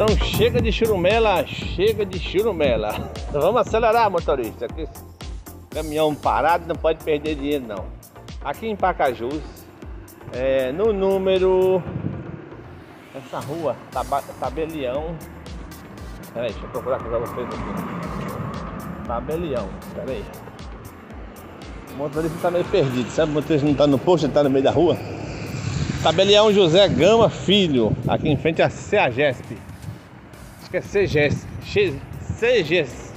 Então chega de churumela, chega de churumela. Vamos acelerar, motorista. Que caminhão parado não pode perder dinheiro não. Aqui em Pacajus, é, no número. Essa rua, Tabelião. Peraí, deixa eu procurar pra vocês aqui. Tabelião, peraí. O motorista tá meio perdido, sabe? O motorista não tá no posto, ele tá no meio da rua. Tabelião José Gama Filho, aqui em frente à CEAGESP. Acho que é CGS. CGS.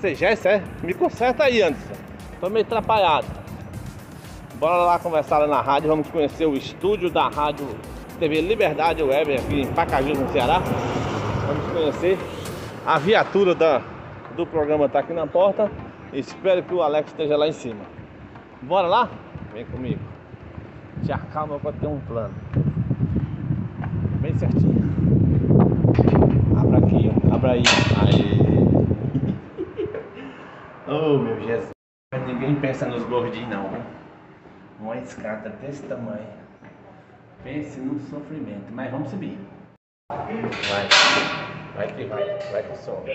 CGS, é? Me conserta aí, Anderson. Tô meio atrapalhado. Bora lá conversar lá na rádio. Vamos conhecer o estúdio da rádio TV Liberdade Web aqui em Pacajus, no Ceará. Vamos conhecer a viatura da, do programa tá aqui na porta. Espero que o Alex esteja lá em cima. Bora lá? Vem comigo. Te acalma para ter um plano. Bem certinho. Abra aí. Aê. oh, meu Jesus. Ninguém pensa nos gordinhos, não. Uma escada desse tamanho. Pense no sofrimento. Mas vamos subir. Vai. Vai que vai. Vai que sobe.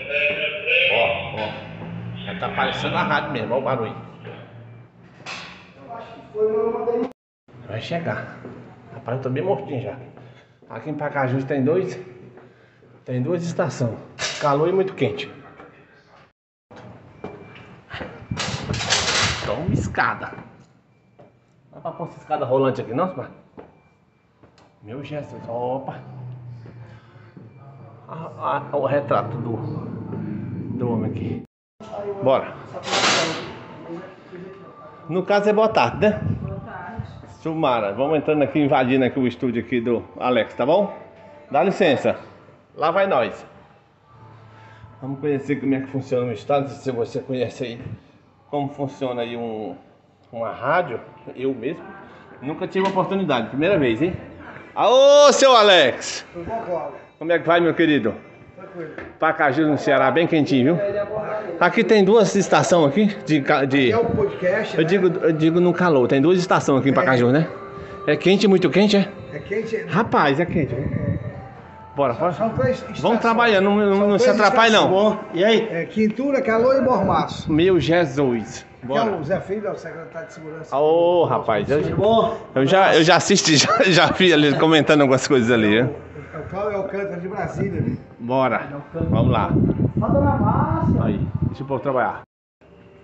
Ó, ó. Já tá parecendo a rádio mesmo. Olha o barulho. Vai chegar. Rapaz, eu tô bem mortinho já. Aqui em Pacajus tem dois. Tem duas estações. Calor e muito quente. Toma escada. Não dá pra pôr essa escada rolante aqui não, mano? Meu Jesus, opa. Ah, ah, o retrato do, do homem aqui. Bora. No caso é boa tarde, né? Boa tarde. Sumara, vamos entrando aqui, invadindo aqui o estúdio aqui do Alex, tá bom? Dá licença. Lá vai nós. Vamos conhecer como é que funciona o estado, se você conhece aí como funciona aí um, uma rádio, eu mesmo. Nunca tive oportunidade, primeira vez, hein? Aô, seu Alex! Tudo bom, Cláudio? Como é que vai, meu querido? Tranquilo. Pacajus no Ceará, bem quentinho, viu? Aqui tem duas estações aqui de, de... É o podcast, Eu né? digo, eu digo no calor, tem duas estações aqui em Pacajus, né? É quente, muito quente, é? É quente. Rapaz, é quente. Bora, bora. Três estações. Vamos trabalhando, não, não, não se atrapalhe não. E aí? É Quintura, Calor e Mormaço. Meu Jesus. Que é Bora. o Zé Filho, é o secretário de segurança. Ô, rapaz, eu, bom? eu já, eu já assisti, já, já vi ele comentando algumas coisas ali. né? O Cláudio é o cantor de Brasília. né? Bora. Vamos lá. Roda na massa. Aí, deixa o povo trabalhar.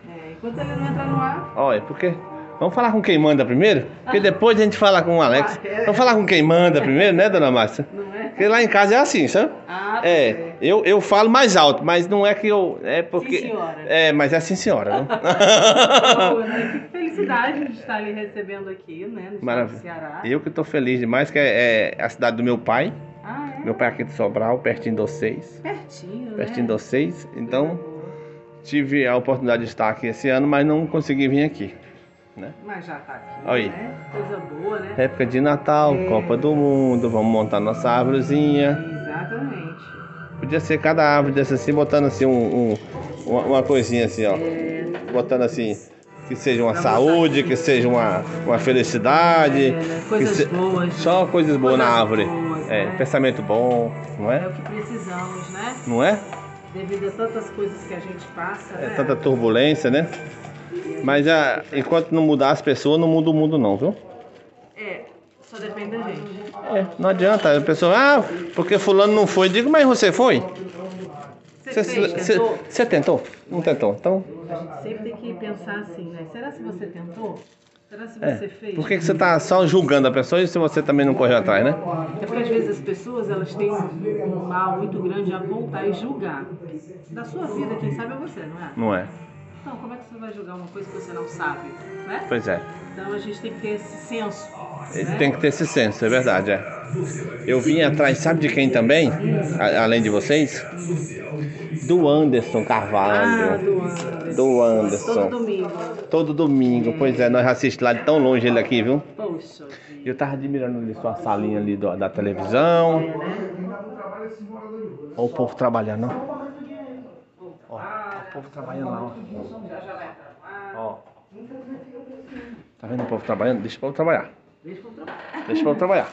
É, enquanto ele não entrar no ar, Olha, porque. Vamos falar com quem manda primeiro? Porque depois a gente fala com o Alex. Vamos falar com quem manda primeiro, né, dona Márcia? não é? Porque lá em casa é assim, sabe? Ah, tá É, certo. eu, eu falo mais alto, mas não é que eu. É porque. Sim, senhora. É, mas é sim, senhora, né? Né? Que felicidade de estar lhe recebendo aqui, né? No Maravilha. Ceará. Eu que tô feliz demais, que é, é a cidade do meu pai. Ah, é? Meu pai aqui de Sobral, pertinho de vocês. Pertinho, Pertinho de né? vocês. Então, tive a oportunidade de estar aqui esse ano, mas não consegui vir aqui. Mas já tá aqui, Aí. né? Coisa boa, né? Época de Natal, É. Copa do Mundo, vamos montar nossa árvorezinha. Exatamente. Podia ser cada árvore dessa assim, botando assim um, um- uma, uma coisinha assim, ó. É, Botando assim, que seja uma Pra saúde, que seja uma, uma felicidade. é, né? Coisas se- boas. Só coisas boas na Coisas árvore. boas, É, né? pensamento bom, não É é? o que precisamos, né? Não é? Devido a tantas coisas que a gente passa, É né? tanta turbulência, né? Mas ah, enquanto não mudar as pessoas, não muda o mundo não, viu? É, só depende da gente. É, não adianta. A pessoa, ah, porque fulano não foi. Digo, mas você foi? Você tentou? você tentou? Não tentou. Então, A gente sempre tem que pensar assim, né? Será se você tentou? Será se é. você fez? Por que, que você tá só julgando a pessoa e se você também não correu atrás, né? É porque às vezes as pessoas elas têm um, um mal muito grande a voltar e julgar. Da sua vida, quem sabe é você, não é? Não é? Então, como é que você vai julgar uma coisa que você não sabe? Né? Pois é. Então a gente tem que ter esse senso. Né? tem que ter esse senso, é verdade, é. Eu vim atrás, sabe de quem também? A- além de vocês? Do Anderson Ah, Carvalho. do Anderson. Do Anderson. Todo domingo. Todo domingo, pois é, nós assistimos lá de tão longe ele aqui, viu? Poxa. Eu tava admirando ali sua salinha ali do- da televisão. Olha o povo trabalhando, ó. O povo trabalhando lá, ó. Já já vai entrar. Ó. Tá vendo o povo trabalhando? Deixa o povo trabalhar. Deixa eu trabalhar. Deixa o povo trabalhar.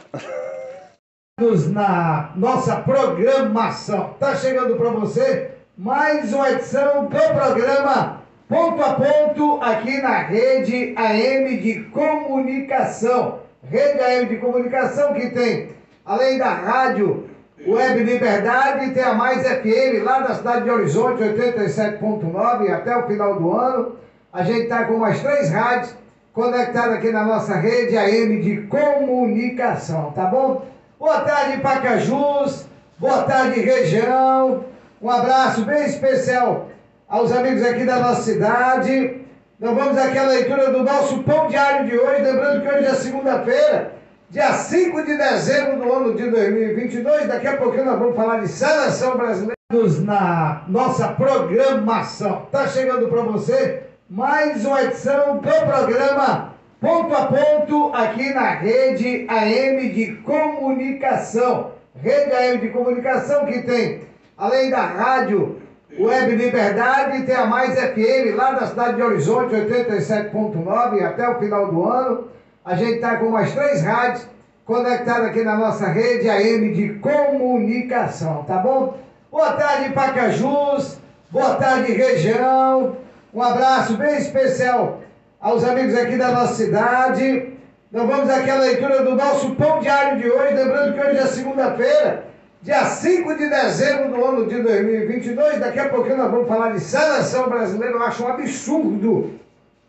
na nossa programação. Tá chegando para você mais uma edição do programa Ponto a Ponto aqui na Rede AM de Comunicação. Rede AM de Comunicação que tem, além da rádio Web Liberdade, tem a Mais FM lá da cidade de Horizonte, 87.9 até o final do ano. A gente está com mais três rádios conectadas aqui na nossa rede AM de comunicação, tá bom? Boa tarde, Pacajus. Boa tarde, região. Um abraço bem especial aos amigos aqui da nossa cidade. Nós vamos aqui à leitura do nosso pão diário de hoje. Lembrando que hoje é segunda-feira, dia 5 de dezembro do ano de 2022. Daqui a pouquinho nós vamos falar de seleção brasileira na nossa programação. Tá chegando para você mais uma edição do programa ponto a ponto aqui na rede AM de comunicação. Rede AM de comunicação que tem, além da rádio Web Liberdade, tem a Mais FM lá da cidade de Horizonte, 87.9 até o final do ano. A gente está com mais três rádios conectadas aqui na nossa rede AM de comunicação, tá bom? Boa tarde, Pacajus. Boa tarde, região. Um abraço bem especial aos amigos aqui da nossa cidade. Nós vamos aqui à leitura do nosso pão diário de hoje, lembrando que hoje é segunda-feira, dia 5 de dezembro do ano de 2022. Daqui a pouquinho nós vamos falar de seleção brasileira. Eu acho um absurdo.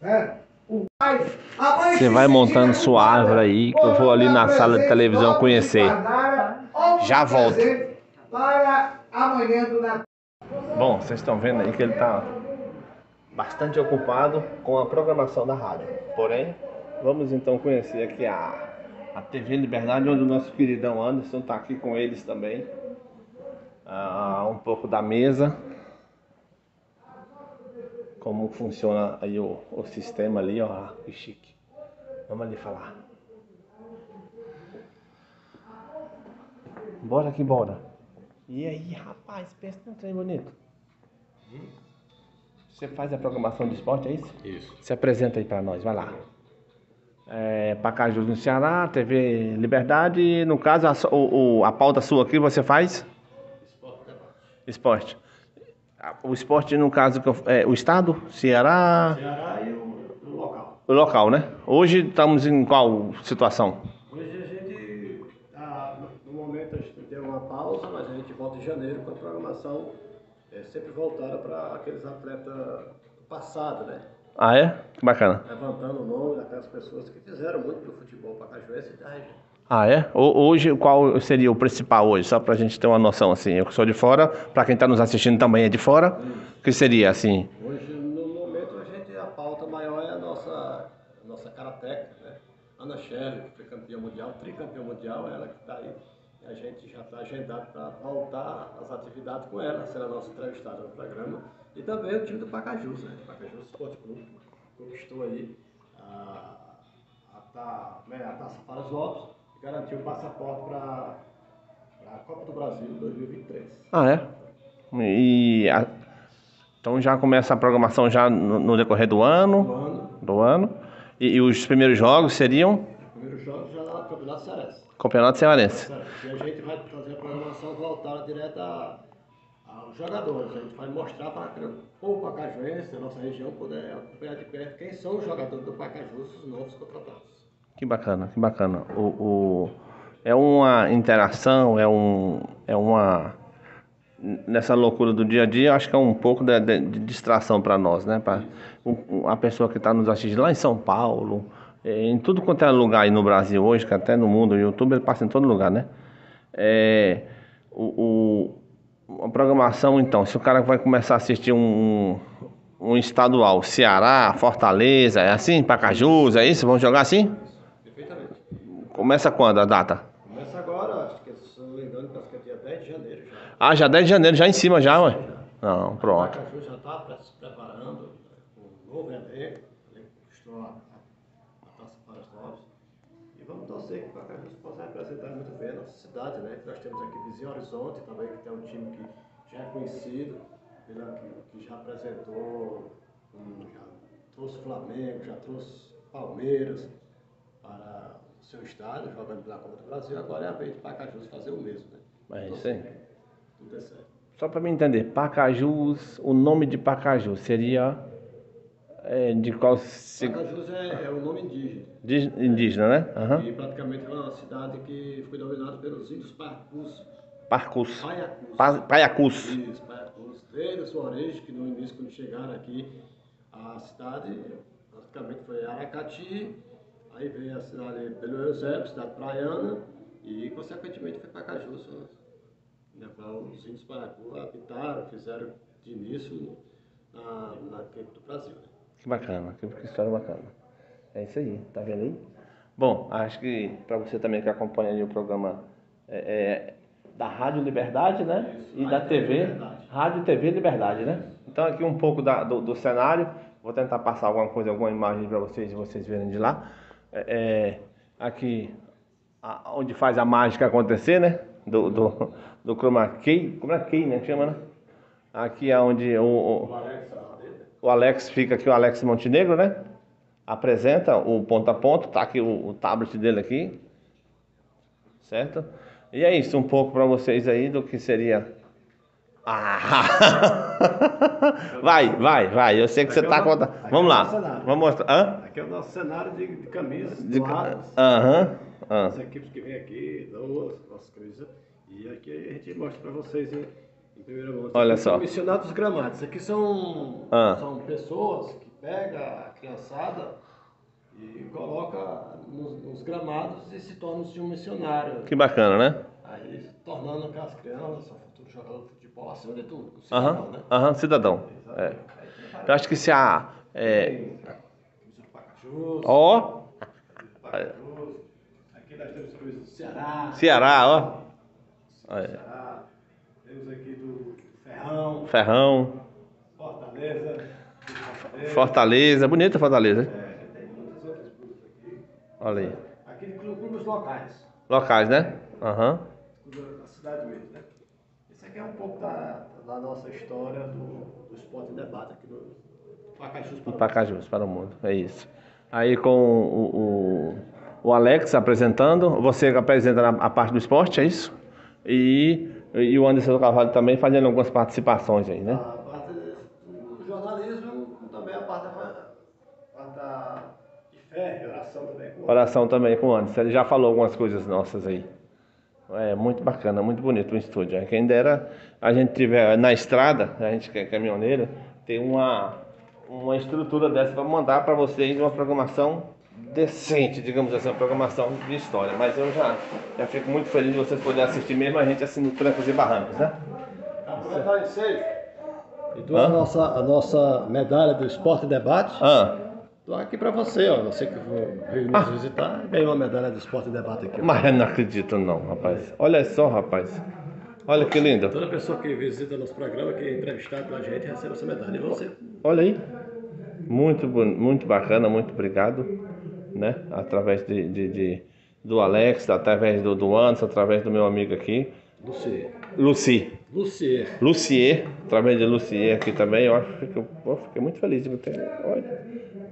Né? Você vai montando sua árvore aí, que eu vou ali na sala de televisão conhecer. Já volto. Bom, vocês estão vendo aí que ele está bastante ocupado com a programação da rádio. Porém, vamos então conhecer aqui a, a TV Liberdade, onde o nosso queridão Anderson está aqui com eles também. Ah, um pouco da mesa. Como funciona aí o, o sistema ali, ó. Que chique. Vamos ali falar. Bora aqui, bora. E aí, rapaz, pensa num trem bonito. Você faz a programação de esporte, é isso? Isso. Se apresenta aí pra nós, vai lá. É, Pacajus no Ceará, TV Liberdade. No caso, a, o, o- a pauta sua aqui você faz? Esporte. Esporte. Ah, O esporte, no caso, é o estado, Ceará, Ceará e o, o local. o local, né? Hoje estamos em qual situação? Hoje a gente, tá, no, momento a gente deu uma pausa, mas a gente volta em janeiro com a programação é, sempre voltada para aqueles atletas do passado, né? Ah, é? Que bacana. Levantando o nome daquelas pessoas que fizeram muito pro futebol pacajuense e da região. Ah, é? Ho- Hoje, qual seria o principal hoje? Só pra gente ter uma noção, assim. Eu sou de fora, pra quem tá nos assistindo também é de fora. O que seria, assim? Hoje, no momento, a gente, a pauta maior é a nossa, a nossa karateca, né? Ana Shelley, que foi campeã mundial, tricampeã mundial, ela que está aí. A gente já está agendado para voltar às atividades com ela, será a nossa entrevistada no programa. E também o time do Pacajus, né? Pacajus Esporte Clube, conquistou aí a, a, ta- né, a taça para os votos garantiu o passaporte para a Copa do Brasil 2023. Ah, é? E a- então já começa a programação já no, no decorrer do No ano, ano, do ano. E, e os primeiros jogos seriam o primeiro jogo já no Campeonato Cearense. Campeonato Cearense. E a gente vai fazer a programação voltada direto a- aos jogadores. A gente vai mostrar para o pacajuense, da nossa região, poder acompanhar de perto quem são os jogadores do Pacajus, os novos contratados. Que bacana, que bacana. O, o- é uma interação, é um, é uma nessa loucura do dia a dia, acho que é um pouco de, de- de distração para nós, né? Pra, o- a pessoa que está nos assistindo lá em São Paulo, eh, em tudo quanto é lugar aí no Brasil hoje, que até no mundo, o YouTube ele passa em todo lugar, né? É, o, o- a programação, então, se o cara vai começar a assistir um, um estadual, Ceará, Fortaleza, é assim, Pacajus, é isso? Vamos jogar assim? Começa quando a data? Começa agora, acho que se não me engano, parece que é dia 10 de janeiro já. Ah, já 10 de janeiro, já em cima já, ué. Não, O pronto. Pacajus já está se preparando com um novo elenco, ele conquistou a, a, a taça para os novos. E vamos torcer que o Pacajus possa representar muito bem a nossa cidade, né? Nós temos aqui Vizinho Horizonte também, que tem um time que já é conhecido, que, já apresentou, um, já trouxe Flamengo, já trouxe Palmeiras para seu estado, jogando pela Copa do Brasil, agora é a vez de Pacajus fazer o mesmo, né? É isso aí. Tudo é certo. Só para me entender, Pacajus, o nome de Pacajus seria é, de qual se- Pacajus é, é o nome indígena. de- indígena, né? Aham. E praticamente é uma cidade que foi dominada pelos índios Parcus, Parcus. Paiacus. Pa- Paiacus. Isso, Paiacus. Desde a sua origem, que no início, quando chegaram aqui, a cidade praticamente foi Aracati, aí veio a cidade Belo Eusébio, cidade praiana, e consequentemente foi Pacajus, na qual os índios Paiacus habitaram, fizeram de início na, na campo do Brasil. né? Que bacana, que, história bacana. É isso aí, tá vendo aí? Bom, acho que para você também que acompanha o programa é, é, da Rádio Liberdade, né? Isso, e da TV, Liberdade. Rádio e TV Liberdade, né? Então aqui um pouco da- do, do cenário, vou tentar passar alguma coisa, alguma imagem para vocês, e vocês verem de lá. É, é, aqui, a- onde faz a mágica acontecer, né? Do, do, do chroma key, como é key, né? Chama, né? Aqui é onde o- o, o Alex fica aqui, o Alex Montenegro, né? Apresenta o ponto a ponto, tá aqui o, o tablet dele aqui. Certo? E é isso, um pouco para vocês aí do que seria. Ah! Vai, vai, vai. Eu sei que você tá contando. Vamos lá. Vamos mostrar. Hã? Aqui é o nosso cenário de, de camisas De- doadas. Aham. Ah. As equipes que vêm aqui dão as nossas camisas. E aqui a gente mostra para vocês em, em primeira mão. Olha aqui só. são Missionados gramados. Aqui são, Ah. são pessoas que pegam a criançada e coloca nos, nos gramados e se tornam-se um missionário. Que bacana, né? Aí se tornando aquelas crianças, futuro jogador de acima de tudo. um Aham. cidadão, né? Aham, cidadão. É. Eu acho que se a. É, Pacajus, ó. Aqui nós temos coisas do Ceará. Ceará, ó. Olha, Ceará. Temos aqui do Ferrão, Ferrão, Fortaleza. Fortaleza. Fortaleza, bonita Fortaleza. É, tem muitas outras coisas aqui. Olha aí. Aqui de clu- clubes locais, Locais, né? Aham. clube da cidade mesmo, né? É um pouco da, da nossa história do, do esporte em debate aqui no Pacajus para o Pacajus para o mundo, é isso. Aí com o, o, o Alex apresentando, você apresenta a, parte do esporte, é isso? E, e o Anderson do Carvalho também fazendo algumas participações aí, né? A parte do jornalismo, também a parte, de fé, Oração também com o Anderson, ele já falou algumas coisas nossas aí. É muito bacana, muito bonito o estúdio. É, Quem dera a gente tiver na estrada, a gente que é caminhoneiro, ter uma, uma estrutura dessa para mandar para vocês uma programação decente, digamos assim, uma programação de história. Mas eu já, já fico muito feliz de vocês poderem assistir mesmo a gente assim no Trancos e Barrancos, né? Aproveitar o ensejo. E Hã? dou a nossa, a nossa medalha do Esporte Debate. Ah, Dou aqui pra você, ó. Você que veio nos visitar, ganhou uma medalha do Esporte Debate aqui. ó. mas eu não acredito não, rapaz. Olha só, rapaz. Olha que lindo. Toda pessoa que visita nosso programa, que é entrevistado pela gente, recebe essa medalha. E você? Olha aí. Muito, muito bacana, muito obrigado. Né? Através de, de- de- do Alex, através do, do Anderson, através do meu amigo aqui. Lucier. Luci. Lucier. Lucier, através de Lucier aqui também. Eu acho que eu fiquei muito feliz de ter. Olha.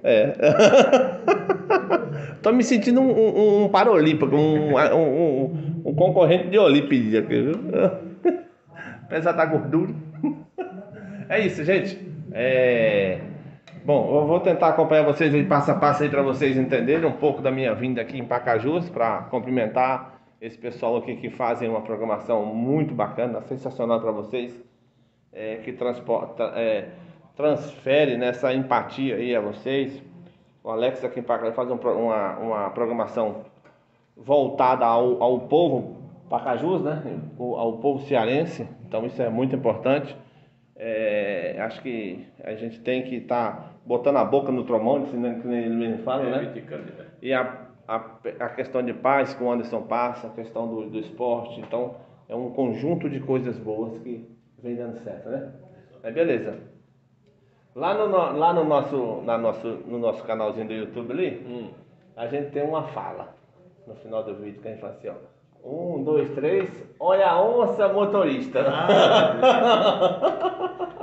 É. Tô me sentindo um, um, um paralímpico, um, um, um, um concorrente de Olimpíada aqui, viu? Apesar da gordura. É isso, gente. É... Bom, eu vou tentar acompanhar vocês aí passo a passo aí para vocês entenderem um pouco da minha vinda aqui em Pacajus para cumprimentar esse pessoal aqui que fazem uma programação muito bacana, sensacional para vocês, é, que transporta, é, transfere nessa empatia aí a vocês. O Alex aqui em faz um uma, uma programação voltada ao, ao povo Pacajus, né? O- Ao povo cearense. Então isso é muito importante. É, acho que a gente tem que estar botando a boca no trombone, que nem que nem ele fala, né? E a, a, a questão de paz que o Anderson passa, a questão do, do esporte. Então é um conjunto de coisas boas que vem dando certo, né? Mas beleza. Lá no, lá no, nosso, na nosso, no nosso canalzinho do YouTube ali, a gente tem uma fala no final do vídeo que a gente fala assim, ó. Um, dois, três, olha a onça motorista.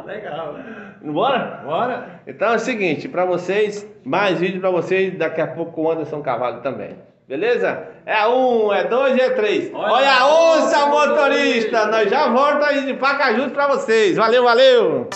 Legal. Bora? Bora. Então é o seguinte, pra vocês, mais vídeo pra vocês, daqui a pouco o Anderson Carvalho também. Beleza? É um, é dois, é três. Olha Olha, a onça, motorista! motorista! Nós já voltamos aí de Pacajus pra vocês. Valeu, valeu!